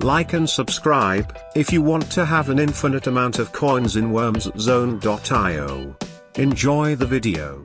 Like and subscribe, if you want to have an infinite amount of coins in wormszone.io. Enjoy the video.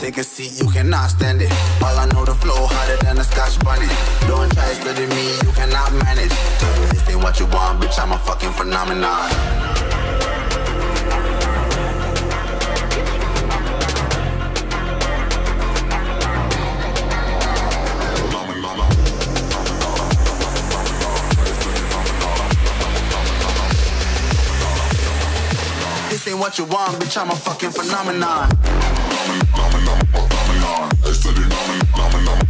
Take a seat, you cannot stand it. All I know, the flow harder than a scotch bonnet. Don't try study me, you cannot manage. This ain't what you want, bitch, I'm a fucking phenomenon. This ain't what you want, bitch, I'm a fucking phenomenon. Phenomenon, phenomenon, phenomenon, phenomenon, phenomenon.